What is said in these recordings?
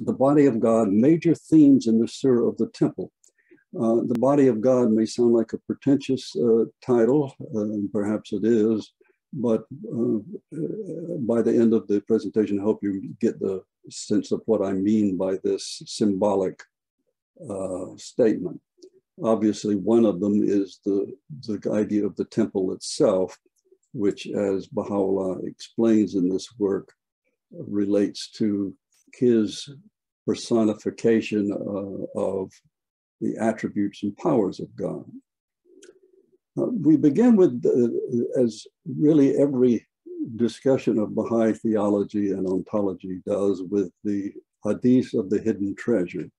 the body of God, major themes in the Surah of the Temple. Uh, the body of God may sound like a pretentious uh, title, uh, perhaps it is, but uh, by the end of the presentation, I hope you get the sense of what I mean by this symbolic uh, statement. Obviously, one of them is the, the idea of the temple itself, which, as Baha'u'llah explains in this work, relates to his personification uh, of the attributes and powers of God. Uh, we begin with, uh, as really every discussion of Baha'i theology and ontology does, with the hadith of the hidden treasure.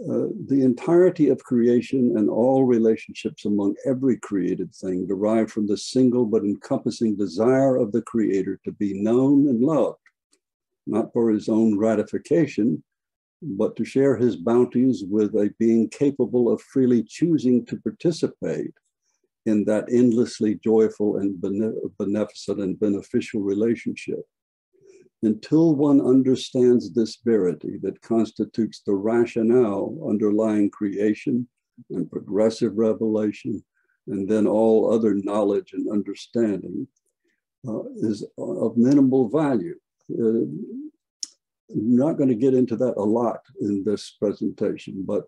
Uh, the entirety of creation and all relationships among every created thing derive from the single but encompassing desire of the creator to be known and loved, not for his own gratification, but to share his bounties with a being capable of freely choosing to participate in that endlessly joyful and beneficent and beneficial relationship. Until one understands this verity that constitutes the rationale underlying creation and progressive revelation, and then all other knowledge and understanding, uh, is of minimal value. Uh, I'm not going to get into that a lot in this presentation, but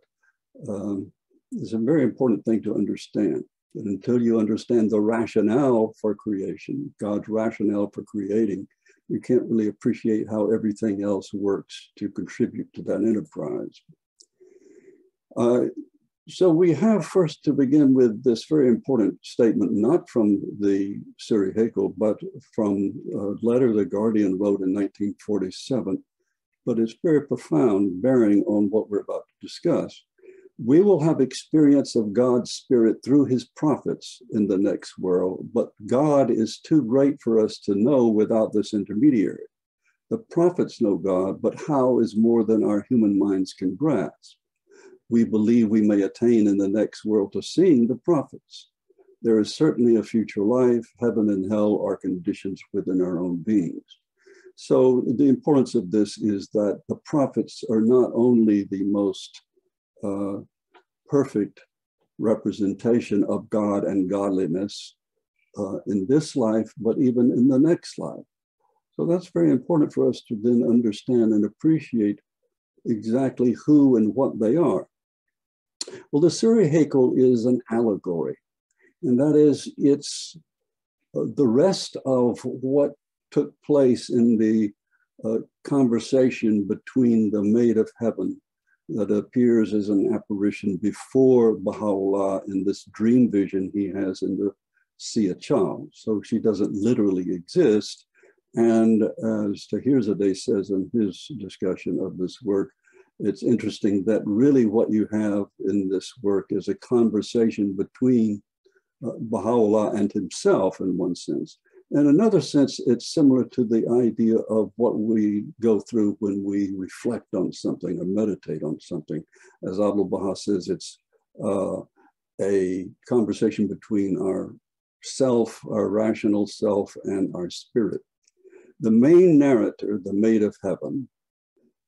um, it's a very important thing to understand that until you understand the rationale for creation, God's rationale for creating, you can't really appreciate how everything else works to contribute to that enterprise. Uh, so we have first to begin with this very important statement, not from the Súriy-i-Haykal, but from a letter the Guardian wrote in 1947, but it's very profound, bearing on what we're about to discuss we will have experience of God's Spirit through his prophets in the next world, but God is too great for us to know without this intermediary. The prophets know God, but how is more than our human minds can grasp. We believe we may attain in the next world to seeing the prophets. There is certainly a future life, heaven and hell are conditions within our own beings. So, the importance of this is that the prophets are not only the most uh, perfect representation of God and godliness uh, in this life, but even in the next life. So that's very important for us to then understand and appreciate exactly who and what they are. Well, the Súriy-i-Haykal is an allegory, and that is it's uh, the rest of what took place in the uh, conversation between the maid of heaven that appears as an apparition before Baha'u'llah in this dream vision he has in the Síyáh-Chál. So she doesn't literally exist. And as Taherzadeh says in his discussion of this work, it's interesting that really what you have in this work is a conversation between uh, Baha'u'llah and himself in one sense. In another sense, it's similar to the idea of what we go through when we reflect on something or meditate on something. As Abdul Baha says, it's uh, a conversation between our self, our rational self, and our spirit. The main narrator, the maid of heaven,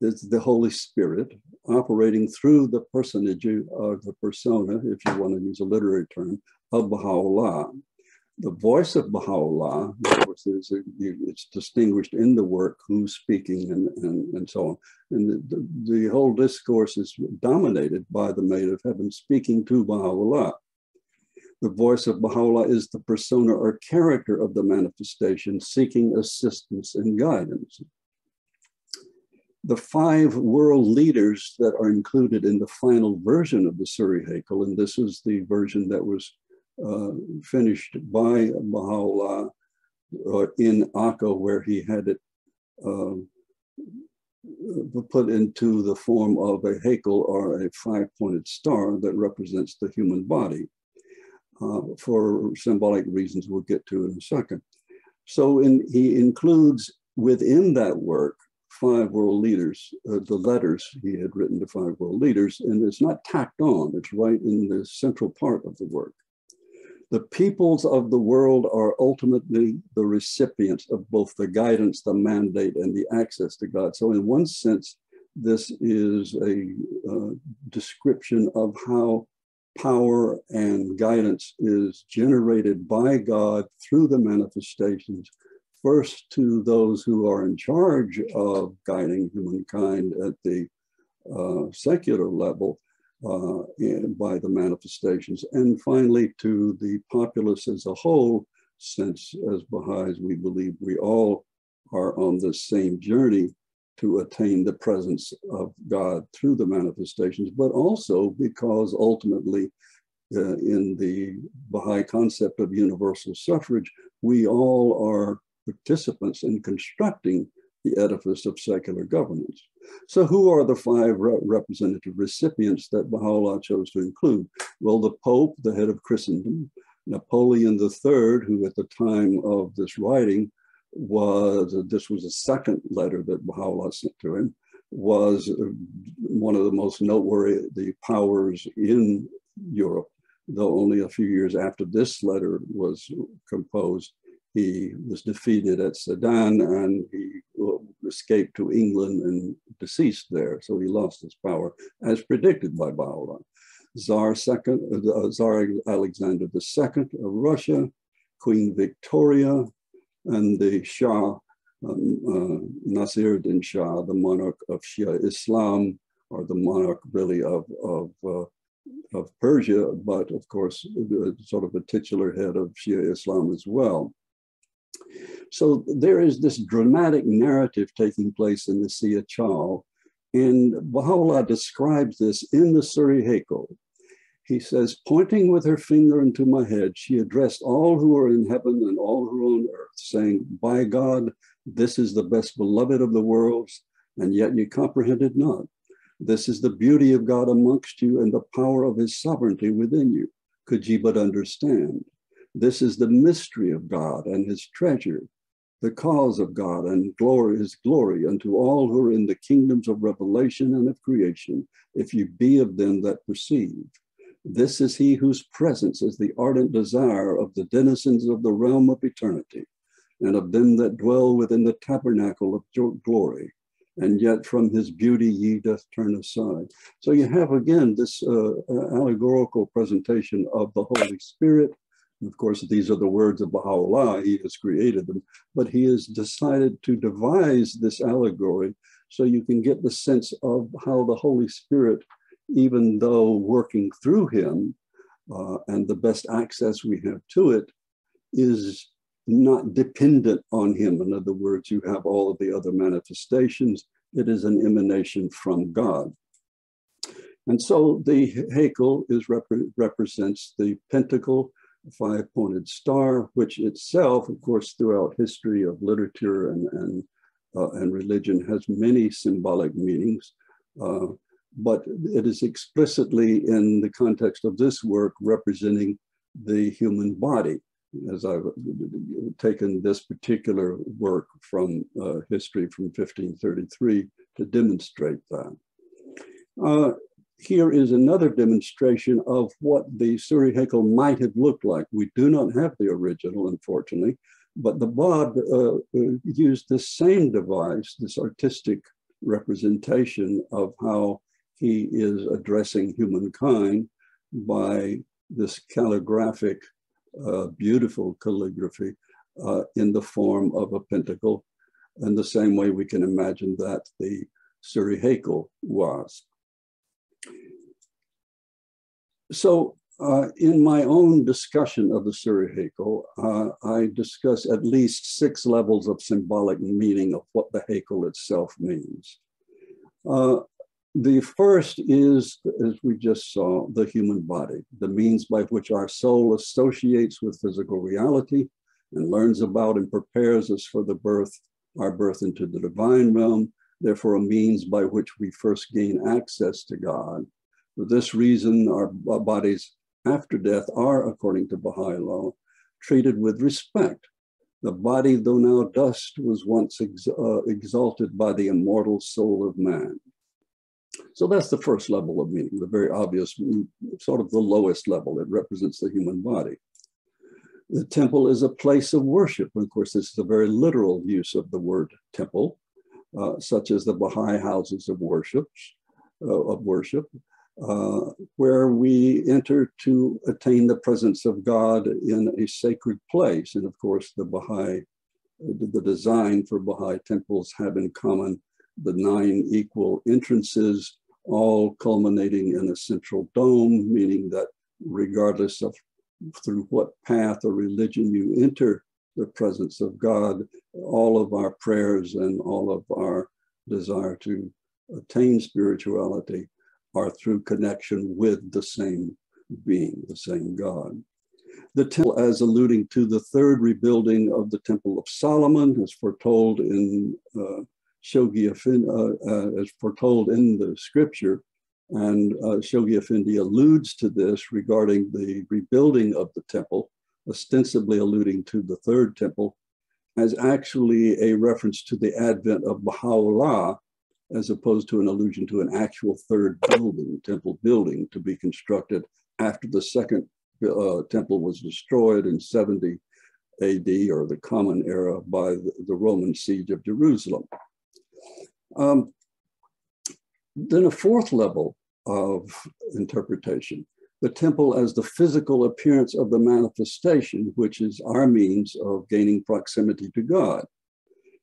is the Holy Spirit operating through the personage of the persona, if you want to use a literary term, of Baha'u'llah the voice of Baha'u'llah, of course, is it's distinguished in the work who's speaking and, and, and so on. And the, the, the whole discourse is dominated by the Maid of Heaven speaking to Baha'u'llah. The voice of Baha'u'llah is the persona or character of the manifestation seeking assistance and guidance. The five world leaders that are included in the final version of the Súriy-i-Haykal, and this is the version that was uh, finished by Baha'u'llah uh, in Akka, where he had it uh, put into the form of a haykal or a five-pointed star that represents the human body. Uh, for symbolic reasons we'll get to in a second. So in, he includes within that work five world leaders, uh, the letters he had written to five world leaders, and it's not tacked on, it's right in the central part of the work. The peoples of the world are ultimately the recipients of both the guidance, the mandate, and the access to God. So, in one sense, This is a uh, description of how power and guidance is generated by God through the manifestations, first to those who are in charge of guiding humankind at the uh, secular level uh, by the manifestations, and finally to the populace as a whole, since as Baha'is we believe we all are on the same journey to attain the presence of God through the manifestations, but also because ultimately, uh, in the Baha'i concept of universal suffrage, we all are participants in constructing the edifice of secular governance. So, who are the five re representative recipients that Baha'u'llah chose to include? Well, the Pope, the head of Christendom, Napoleon III, who at the time of this writing was, this was a second letter that Baha'u'llah sent to him, was uh, one of the most noteworthy powers in Europe, though only a few years after this letter was composed, he was defeated at Sedan and he escaped to England and deceased there. So he lost his power as predicted by Baha'u'llah. Tsar, second, uh, Tsar Alexander II of Russia, Queen Victoria, and the Shah, um, uh, Nasiruddin Shah, the monarch of Shia Islam, or the monarch really of, of, uh, of Persia, but of course, sort of a titular head of Shia Islam as well. So there is this dramatic narrative taking place in the Síyáh-Chál, and Baha'u'llah describes this in the Súriy-i-Haykal, he says, pointing with her finger into my head, she addressed all who are in heaven and all who are on earth, saying, By God, this is the best beloved of the worlds, and yet ye it not. This is the beauty of God amongst you and the power of his sovereignty within you. Could ye but understand? This is the mystery of God and his treasure, the cause of God and glory, his glory unto all who are in the kingdoms of revelation and of creation, if you be of them that perceive. This is he whose presence is the ardent desire of the denizens of the realm of eternity and of them that dwell within the tabernacle of glory. And yet from his beauty ye doth turn aside. So you have again this uh, allegorical presentation of the Holy Spirit. Of course, these are the words of Baha'u'llah, he has created them, but he has decided to devise this allegory so you can get the sense of how the Holy Spirit even though working through him uh, and the best access we have to it is not dependent on him. In other words, you have all of the other manifestations. It is an emanation from God. And so the Haykal is rep represents the pentacle, five-pointed star, which itself, of course, throughout history of literature and, and, uh, and religion has many symbolic meanings. Uh, but it is explicitly in the context of this work representing the human body, as I've taken this particular work from uh, history from 1533 to demonstrate that. Uh, here is another demonstration of what the Súriy-i-Haykal might have looked like. We do not have the original, unfortunately, but the Bab uh, uh, used the same device, this artistic representation of how he is addressing humankind by this calligraphic, uh, beautiful calligraphy uh, in the form of a pentacle, in the same way we can imagine that the Súriy-i-Haykal was. So uh, in my own discussion of the Haykal, uh, I discuss at least six levels of symbolic meaning of what the Haykal itself means. Uh, the first is, as we just saw, the human body, the means by which our soul associates with physical reality and learns about and prepares us for the birth, our birth into the divine realm, therefore a means by which we first gain access to God. For this reason, our bodies after death are, according to Baha'i law, treated with respect. The body, though now dust, was once ex uh, exalted by the immortal soul of man. So that's the first level of meaning, the very obvious, sort of the lowest level. It represents the human body. The temple is a place of worship. And of course, this is a very literal use of the word temple. uh, such as the Baha'i houses of worship, uh, of worship, uh, where we enter to attain the presence of God in a sacred place. And of course, the Baha'i, the design for Baha'i temples have in common the nine equal entrances, all culminating in a central dome, meaning that regardless of through what path or religion you enter the presence of God, all of our prayers and all of our desire to attain spirituality are through connection with the same being, the same God. The temple, as alluding to the third rebuilding of the Temple of Solomon, as foretold in uh, Shoghi Effendi, uh, uh, as foretold in the scripture, and uh, Shoghi Effendi alludes to this regarding the rebuilding of the temple, ostensibly alluding to the third temple, as actually a reference to the advent of Baha'u'llah, as opposed to an allusion to an actual third building, temple building to be constructed after the second uh, temple was destroyed in 70 AD or the Common Era by the, the Roman siege of Jerusalem. Um, then a fourth level of interpretation, the temple as the physical appearance of the manifestation, which is our means of gaining proximity to God.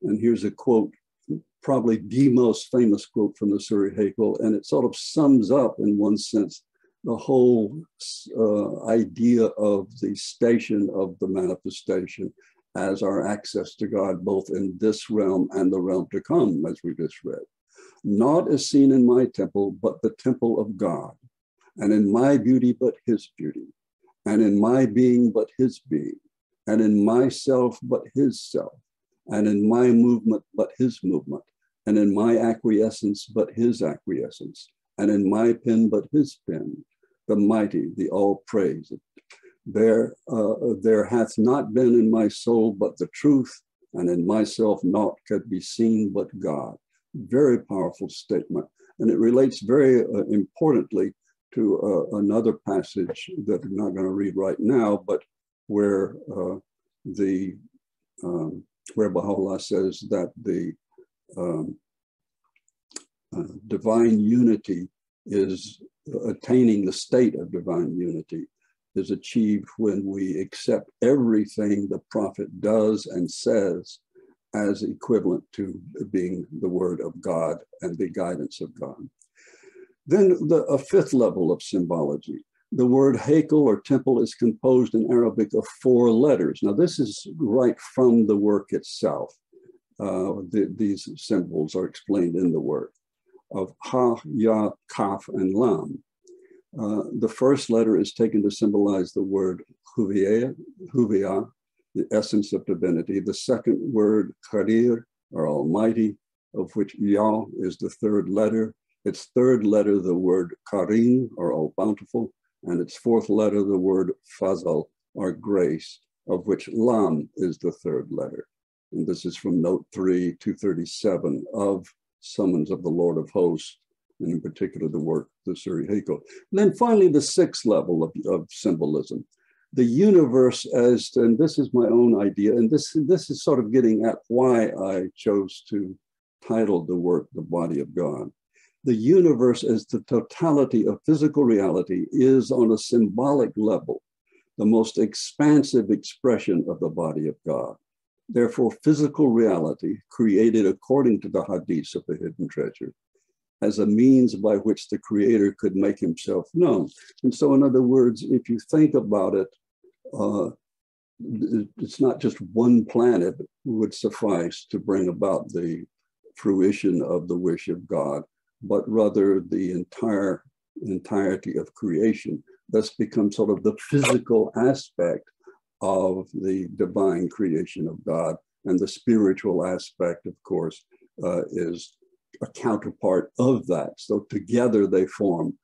And here's a quote, probably the most famous quote from the Súriy-i-Haykal, and it sort of sums up in one sense the whole uh, idea of the station of the manifestation as our access to God, both in this realm and the realm to come, as we just read. Not as seen in my temple, but the temple of God, and in my beauty, but his beauty, and in my being, but his being, and in myself, but his self, and in my movement, but his movement, and in my acquiescence, but his acquiescence, and in my pen, but his pen, the mighty, the all praise. There, uh, there hath not been in my soul but the truth, and in myself naught could be seen but God very powerful statement. And it relates very uh, importantly to uh, another passage that I'm not going to read right now, but where uh, the um, where Baha'u'llah says that the um, uh, divine unity is attaining the state of divine unity is achieved when we accept everything the prophet does and says as equivalent to being the word of God and the guidance of God. Then the, a fifth level of symbology. The word haykal or temple is composed in Arabic of four letters. Now, this is right from the work itself. Uh, the, these symbols are explained in the work of Ha, Ya, Kaf, and Lam. Uh, the first letter is taken to symbolize the word huviyah, huviyah the essence of divinity. The second word, Qadir, or Almighty, of which Ya is the third letter. Its third letter, the word Karim, or All Bountiful, and its fourth letter, the word Fazal, or Grace, of which Lam is the third letter. And this is from note 3, 237 of Summons of the Lord of Hosts, and in particular the work, the Súriy-i-Haykal. And then finally, the sixth level of, of symbolism, the universe as, and this is my own idea, and this, this is sort of getting at why I chose to title the work The Body of God. The universe as the totality of physical reality is on a symbolic level, the most expansive expression of the body of God. Therefore, physical reality, created according to the hadiths of the hidden treasure, as a means by which the creator could make himself known. And so, in other words, if you think about it, uh, it's not just one planet would suffice to bring about the fruition of the wish of God, but rather the entire entirety of creation. Thus becomes sort of the physical aspect of the divine creation of God. And the spiritual aspect, of course, uh, is a counterpart of that. So together they form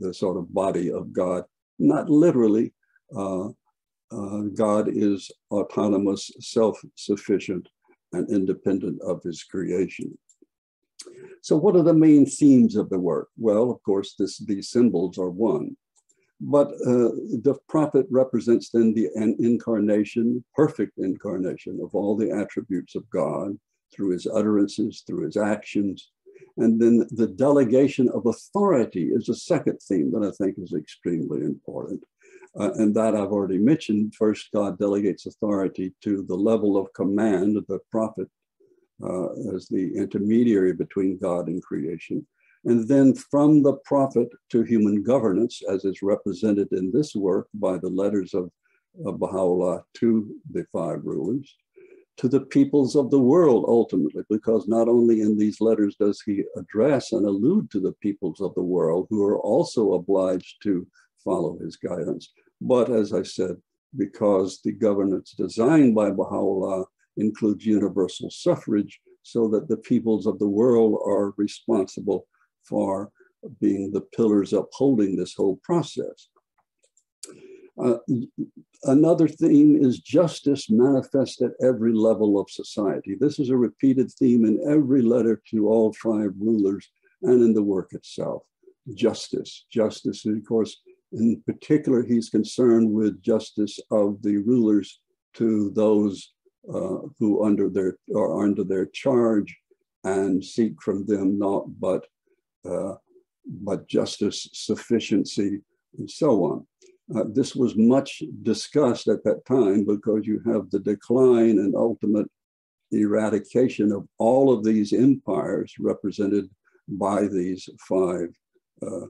the sort of body of God, not literally, uh, uh, God is autonomous, self sufficient, and independent of his creation. So, what are the main themes of the work? Well, of course, this, these symbols are one. But uh, the prophet represents then the an incarnation, perfect incarnation of all the attributes of God, through his utterances, through his actions. And then the delegation of authority is a second theme that I think is extremely important. Uh, and that I've already mentioned. First, God delegates authority to the level of command, of the prophet uh, as the intermediary between God and creation. And then from the prophet to human governance, as is represented in this work by the letters of, of Baha'u'llah to the five rulers, to the peoples of the world ultimately, because not only in these letters does he address and allude to the peoples of the world who are also obliged to follow his guidance, but as I said, because the governance designed by Baha'u'llah includes universal suffrage, so that the peoples of the world are responsible for being the pillars upholding this whole process. Uh, another theme is justice manifest at every level of society. This is a repeated theme in every letter to all five rulers and in the work itself. Justice. Justice, and of course, in particular, he's concerned with justice of the rulers to those who under their are under their charge and seek from them not but uh, but justice, sufficiency, and so on. Uh, this was much discussed at that time because you have the decline and ultimate eradication of all of these empires represented by these five uh,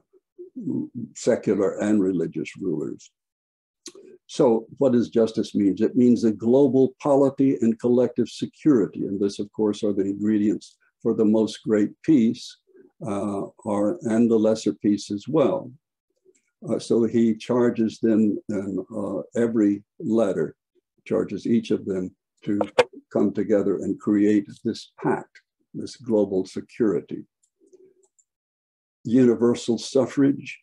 secular and religious rulers. So what does justice mean? It means a global polity and collective security. And this, of course, are the ingredients for the most great peace uh, are, and the lesser peace as well. Uh, so he charges them in uh, every letter, charges each of them to come together and create this pact, this global security. Universal suffrage,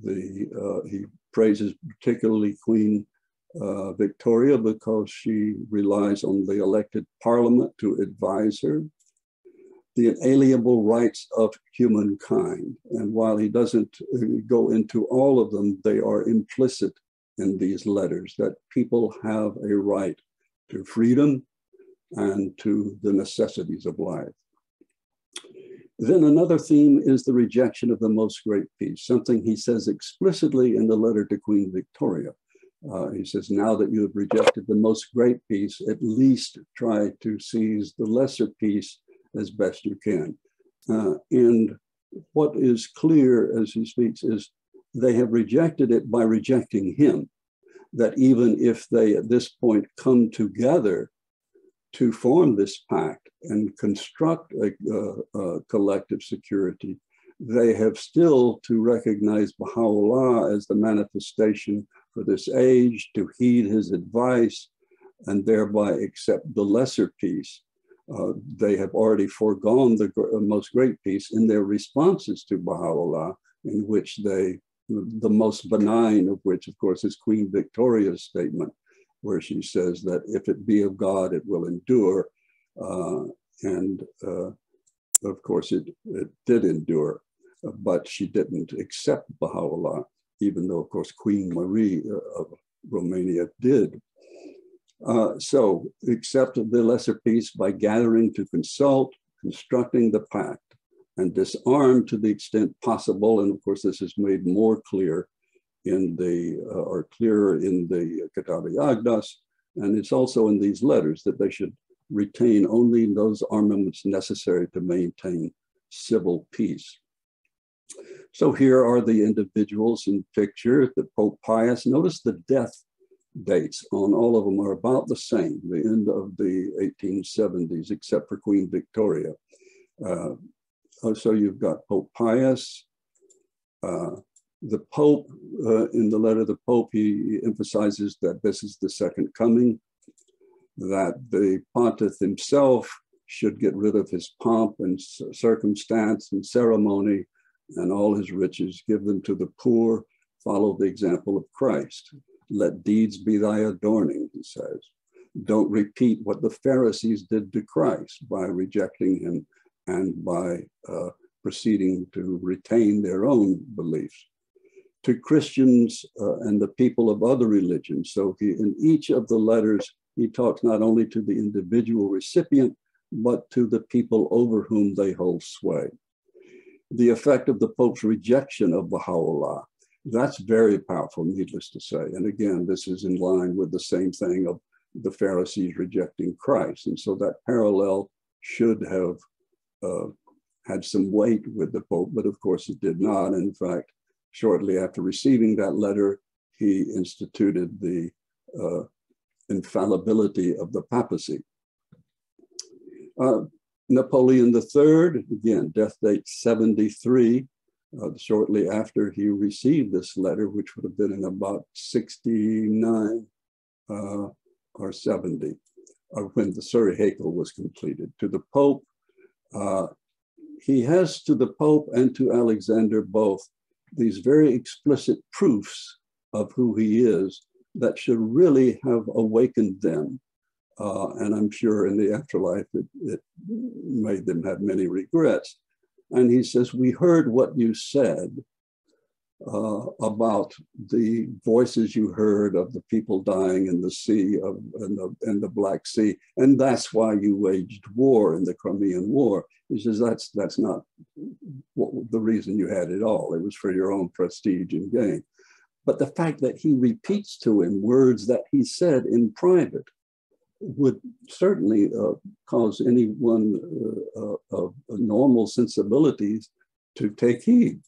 the, uh, he praises particularly Queen uh, Victoria because she relies on the elected parliament to advise her. The inalienable rights of humankind. And while he doesn't uh, go into all of them, they are implicit in these letters that people have a right to freedom and to the necessities of life. Then another theme is the rejection of the most great peace, something he says explicitly in the letter to Queen Victoria. Uh, he says, now that you have rejected the most great peace, at least try to seize the lesser peace as best you can. Uh, and what is clear as he speaks is they have rejected it by rejecting him. That even if they at this point come together to form this pact and construct a, a, a, collective security, they have still to recognize Baha'u'llah as the manifestation for this age, to heed his advice, and thereby accept the lesser peace. Uh, they have already foregone the most great peace in their responses to Baha'u'llah, in which they, the most benign of which, of course, is Queen Victoria's statement where she says that if it be of God, it will endure. Uh, and uh, of course, it, it did endure, but she didn't accept Baha'u'llah, even though, of course, Queen Marie uh, of Romania did. Uh, so, accept the lesser peace by gathering to consult, constructing the pact, and disarm to the extent possible. And of course, this is made more clear in the, uh, or clearer in the Kitab-i-Aqdas, and it's also in these letters that they should retain only those armaments necessary to maintain civil peace. So here are the individuals in picture, the Pope Pius. Notice the death dates on all of them are about the same, the end of the 1870s, except for Queen Victoria. Uh, so you've got Pope Pius, uh, the Pope, uh, in the letter of the Pope, he emphasizes that this is the second coming, that the pontiff himself should get rid of his pomp and circumstance and ceremony and all his riches, give them to the poor, follow the example of Christ. Let deeds be thy adorning, he says. Don't repeat what the Pharisees did to Christ by rejecting him and by uh, proceeding to retain their own beliefs to Christians uh, and the people of other religions. So he, in each of the letters, he talks not only to the individual recipient, but to the people over whom they hold sway. The effect of the Pope's rejection of Baha'u'llah, that's very powerful, needless to say. And again, this is in line with the same thing of the Pharisees rejecting Christ. And so that parallel should have uh, had some weight with the Pope, but of course it did not. In fact, shortly after receiving that letter, he instituted the uh, infallibility of the papacy. Uh, Napoleon III, again, death date 73, uh, shortly after he received this letter, which would have been in about 69 uh, or 70, or when the Súriy-i-Haykal was completed. To the Pope, uh, he has to the Pope and to Alexander both these very explicit proofs of who he is that should really have awakened them. Uh, and I'm sure in the afterlife it, it made them have many regrets. And he says, We heard what you said uh, about the voices you heard of the people dying in the sea of in the, in the Black Sea, and that's why you waged war in the Crimean War. He says that's that's not what, the reason you had it all. It was for your own prestige and gain. But the fact that he repeats to him words that he said in private would certainly uh, cause anyone uh, uh of normal sensibilities to take heed.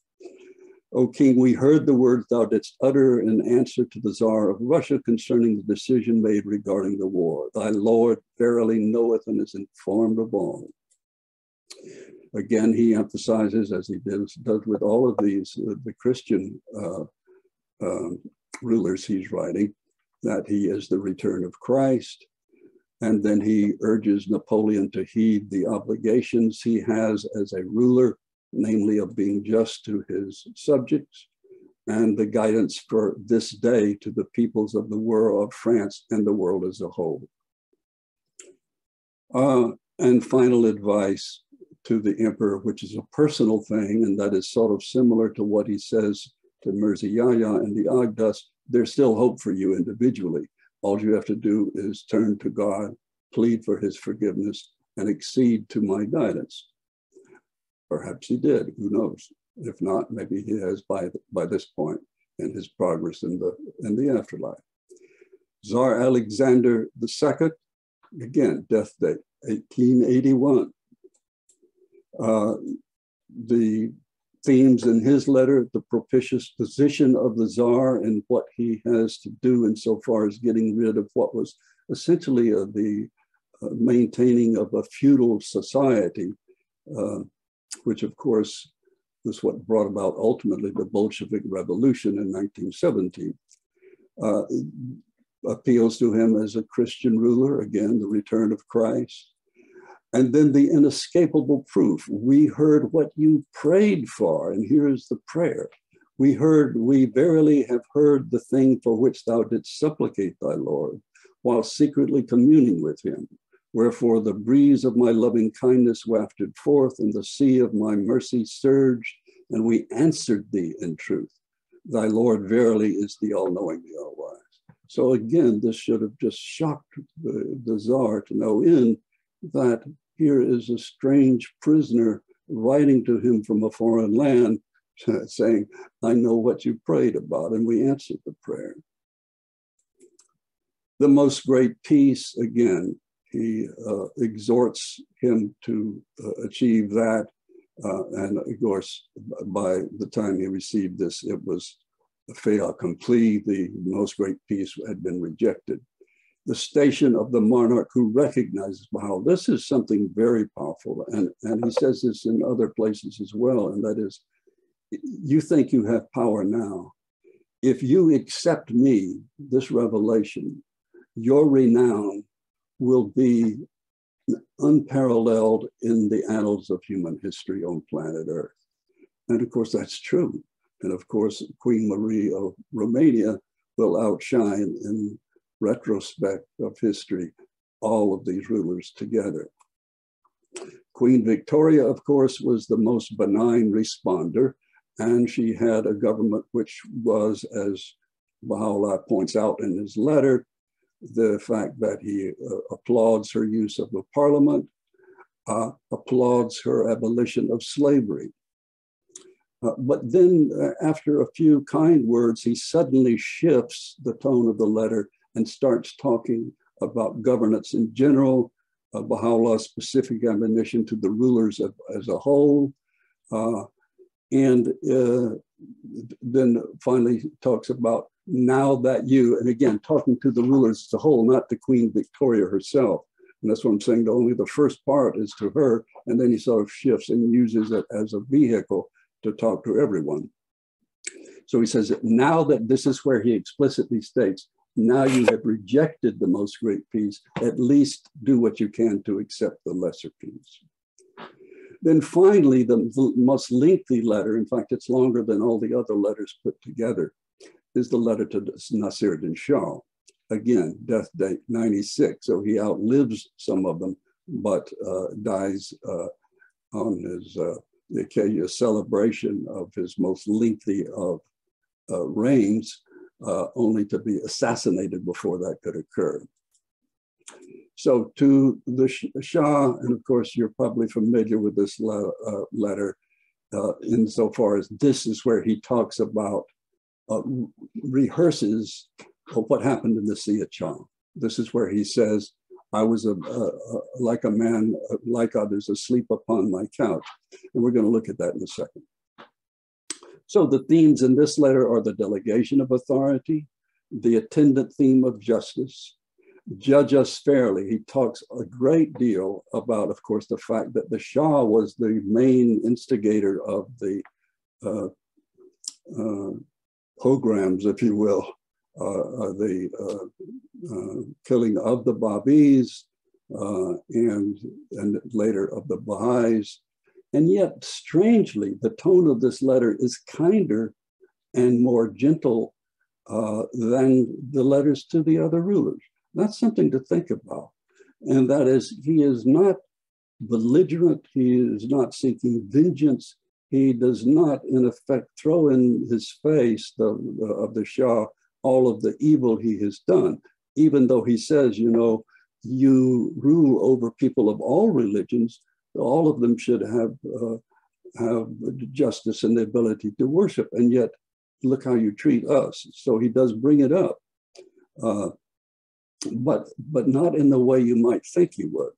O king, we heard the words thou didst utter in answer to the Tsar of Russia concerning the decision made regarding the war. Thy Lord verily knoweth and is informed of all. Again, he emphasizes, as he does, does with all of these, uh, the Christian uh, um, rulers he's writing, that he is the return of Christ. And then he urges Napoleon to heed the obligations he has as a ruler, namely of being just to his subjects, and the guidance for this day to the peoples of the world, of France and the world as a whole. Uh, and final advice to the emperor, which is a personal thing, and that is sort of similar to what he says to Mirza Yahya and the Aqdas, there's still hope for you individually. All you have to do is turn to God, plead for his forgiveness, and accede to my guidance. Perhaps he did, who knows? If not, maybe he has by, by this point in his progress in the, in the afterlife. Tsar Alexander II, again, death date, 1881. Uh, the themes in his letter, the propitious position of the czar and what he has to do insofar as getting rid of what was essentially uh, the uh, maintaining of a feudal society, uh, which of course was what brought about ultimately the Bolshevik Revolution in 1917. Uh, appeals to him as a Christian ruler, again, the return of Christ. And then the inescapable proof. We heard what you prayed for, and here is the prayer. We heard, we verily have heard the thing for which thou didst supplicate thy Lord, while secretly communing with him. Wherefore the breeze of my loving kindness wafted forth, and the sea of my mercy surged, and we answered thee in truth. Thy Lord verily is the all knowing, the all wise. So again, this should have just shocked the, the czar to no end that here is a strange prisoner writing to him from a foreign land saying, I know what you prayed about, and we answered the prayer. The most great peace, again, he uh, exhorts him to uh, achieve that. Uh, and of course, by the time he received this, it was a fait accompli. The most great piece had been rejected the station of the monarch who recognizes wow this is something very powerful and and he says this in other places as well and that is you think you have power now if you accept me this revelation your renown will be unparalleled in the annals of human history on planet earth and of course that's true and of course queen marie of romania will outshine in retrospect of history, all of these rulers together. Queen Victoria, of course, was the most benign responder, and she had a government which was, as Baha'u'llah points out in his letter, the fact that he uh, applauds her use of the parliament, uh, applauds her abolition of slavery. Uh, but then, uh, after a few kind words, he suddenly shifts the tone of the letter and starts talking about governance in general, uh, Baha'u'llah's specific admonition to the rulers of, as a whole, uh, and uh, then finally talks about now that you, and again, talking to the rulers as a whole, not to Queen Victoria herself. And that's what I'm saying. Only the first part is to her, and then he sort of shifts and uses it as a vehicle to talk to everyone. So he says, now that this is where he explicitly states, now you have rejected the most great peace, at least do what you can to accept the lesser peace. Then finally, the, the most lengthy letter, in fact, it's longer than all the other letters put together, is the letter to Nasiruddin Shah. Again, death date 96. So he outlives some of them, but uh, dies uh, on his uh, the celebration of his most lengthy of uh, reigns, uh, only to be assassinated before that could occur. So to the Shah, and of course you're probably familiar with this uh, letter, insofar as this is where he talks about, uh, rehearses what happened in the Sea of. This is where he says, I was a, a, a, like a man, like others, asleep upon my couch. And we're going to look at that in a second. So the themes in this letter are the delegation of authority, the attendant theme of justice, judge us fairly. He talks a great deal about, of course, the fact that the Shah was the main instigator of the uh, uh, programs, if you will, uh, uh the uh, uh, killing of the Babis and, and later of the Baha'is. And yet, strangely, the tone of this letter is kinder and more gentle than the letters to the other rulers. That's something to think about. And that is, he is not belligerent, he is not seeking vengeance. He does not, in effect, throw in his face the, the, of the Shah all of the evil he has done, even though he says, you know, you rule over people of all religions, all of them should have uh, have justice and the ability to worship, and yet look how you treat us. So he does bring it up. Uh, but, but not in the way you might think he would.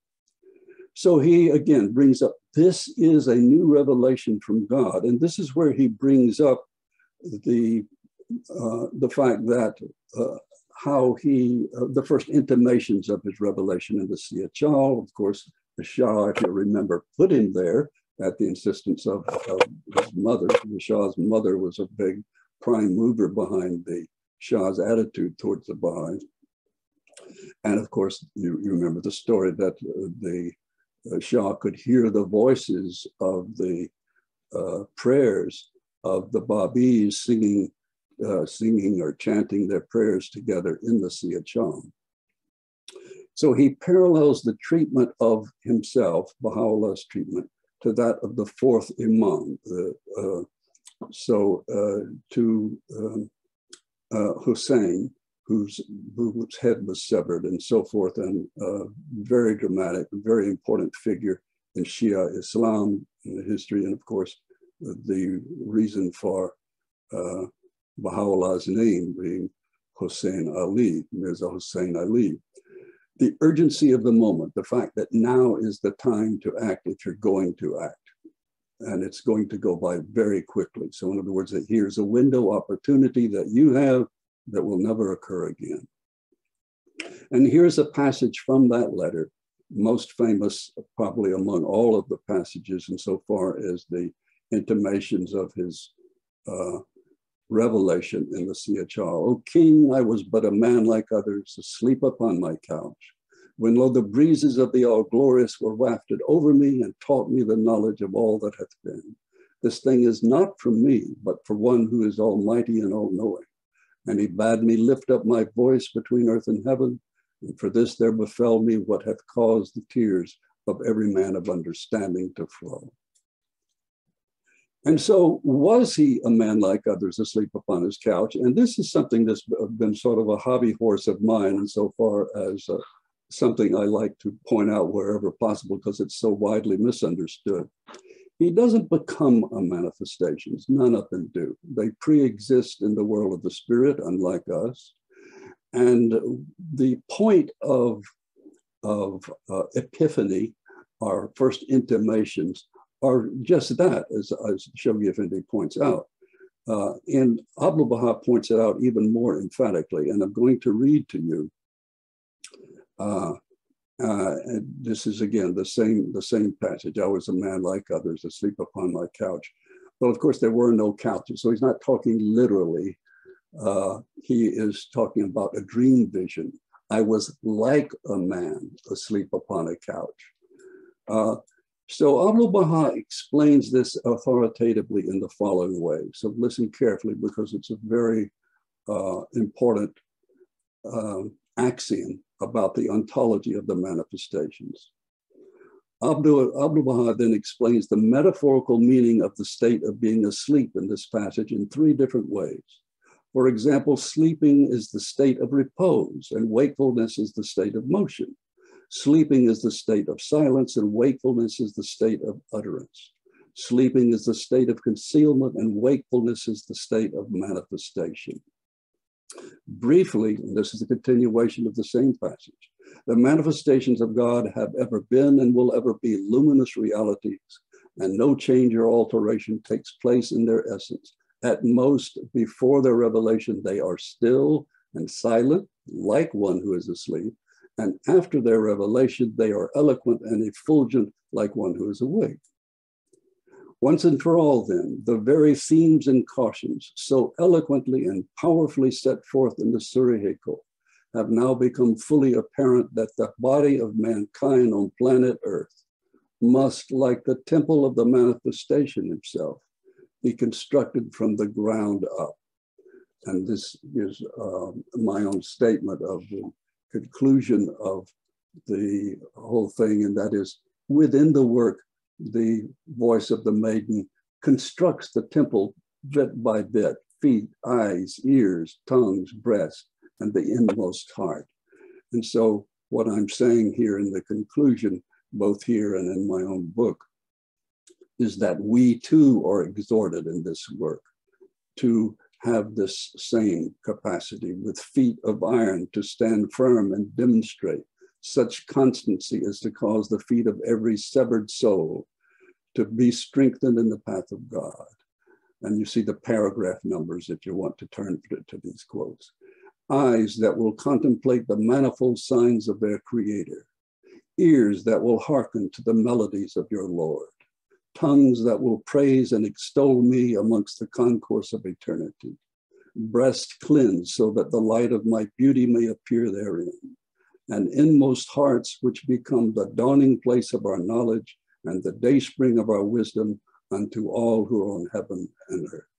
So he again brings up this is a new revelation from God. And this is where he brings up the, uh, the fact that uh, how he, uh, the first intimations of his revelation in the Síyáh-Chál, of course, the Shah, if you remember, put him there at the insistence of, of his mother. The Shah's mother was a big prime mover behind the Shah's attitude towards the Baha'is. And of course, you, you remember the story that uh, the Shah could hear the voices of the uh, prayers of the Babis singing, uh, singing or chanting their prayers together in the of So he parallels the treatment of himself, Baha'u'llah's treatment, to that of the fourth Imam. Uh, so uh, to um, Hussein, whose, whose head was severed and so forth, and a very dramatic, very important figure in Shia Islam in history, and of course, the reason for uh, Baha'u'llah's name being Hussein Ali, Mirza Hussein Ali. The urgency of the moment, the fact that now is the time to act if you're going to act. And it's going to go by very quickly. So, in other words, that here's a window opportunity that you have that will never occur again. And here's a passage from that letter, most famous probably among all of the passages insofar as the intimations of his uh, revelation in the Síyáh-Chál. O king, I was but a man like others, asleep upon my couch, when lo, the breezes of the all-glorious were wafted over me and taught me the knowledge of all that hath been. This thing is not from me, but for one who is almighty and all-knowing. And he bade me lift up my voice between earth and heaven. And for this there befell me what hath caused the tears of every man of understanding to flow. And so, was he a man like others asleep upon his couch? And this is something that's been sort of a hobby horse of mine insofar as uh, something I like to point out wherever possible because it's so widely misunderstood. He doesn't become a manifestation. None of them do. They pre-exist in the world of the spirit, unlike us. And the point of, of uh, epiphany, our first intimations, are just that, as, as Shoghi Effendi points out. Uh, and Abdul Baha points it out even more emphatically. And I'm going to read to you. Uh, uh, this is again the same the same passage. I was a man like others, asleep upon my couch. Well, of course, there were no couches, so he's not talking literally. Uh, he is talking about a dream vision. I was like a man asleep upon a couch. Uh, so Abdul Baha explains this authoritatively in the following way. So listen carefully because it's a very uh, important uh, axiom about the ontology of the manifestations. Abdul, Baha then explains the metaphorical meaning of the state of being asleep in this passage in three different ways. For example, sleeping is the state of repose and wakefulness is the state of motion. Sleeping is the state of silence, and wakefulness is the state of utterance. Sleeping is the state of concealment, and wakefulness is the state of manifestation. Briefly, this is a continuation of the same passage. The manifestations of God have ever been and will ever be luminous realities, and no change or alteration takes place in their essence. At most, before their revelation, they are still and silent, like one who is asleep, and after their revelation, they are eloquent and effulgent like one who is awake. Once and for all, then, the very themes and cautions so eloquently and powerfully set forth in the Surah have now become fully apparent that the body of mankind on planet Earth must, like the temple of the manifestation himself, be constructed from the ground up. And this is uh, my own statement of the conclusion of the whole thing, and that is within the work, the voice of the maiden constructs the temple bit by bit feet, eyes, ears, tongues, breast, and the inmost heart. And so, what I'm saying here in the conclusion, both here and in my own book, is that we too are exhorted in this work to have this same capacity with feet of iron to stand firm and demonstrate such constancy as to cause the feet of every severed soul to be strengthened in the path of God. And you see the paragraph numbers if you want to turn to, these quotes. Eyes that will contemplate the manifold signs of their Creator, ears that will hearken to the melodies of your Lord tongues that will praise and extol me amongst the concourse of eternity. Breast cleansed so that the light of my beauty may appear therein, and inmost hearts which become the dawning place of our knowledge and the dayspring of our wisdom unto all who are on heaven and earth.